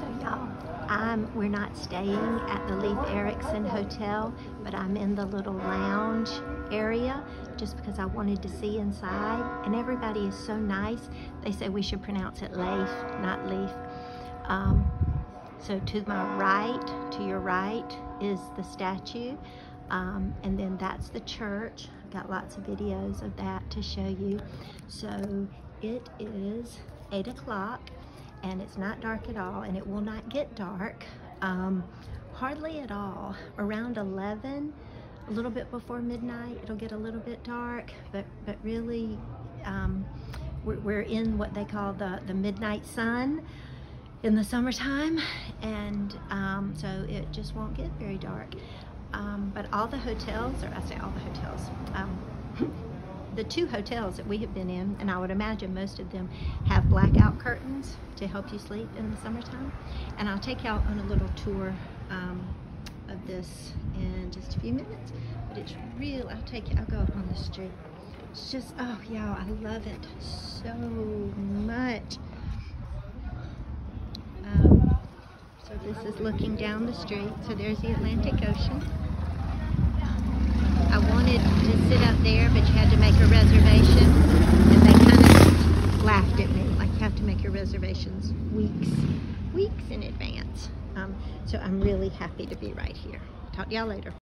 summertime, we're not staying at the Leif Erikson Hotel, but I'm in the little lounge area just because I wanted to see inside. And everybody is so nice. They say we should pronounce it Leif, not Leaf. Um, so to my right, to your right, is the statue. Um, and then that's the church. I've got lots of videos of that to show you. So it is 8 o'clock and it's not dark at all and it will not get dark um, hardly at all. Around 11 a little bit before midnight it'll get a little bit dark but but really um, we're, we're, in what they call the the midnight sun in the summertime and um, so it just won't get very dark. Um, but all the hotels or I say all the hotels the two hotels that we have been in, and I would imagine most of them have blackout curtains to help you sleep in the summertime. And I'll take you out on a little tour um, of this in just a few minutes. But it's real, I'll take you, I'll go up on the street. It's just, oh yeah, I love it so much. Um, so this is looking down the street. So there's the Atlantic Ocean. I wanted to sit up there, but you had to make a reservation. And they kind of laughed at me, like you have to make your reservations weeks, weeks in advance. Um, so I'm really happy to be right here. Talk to y'all later.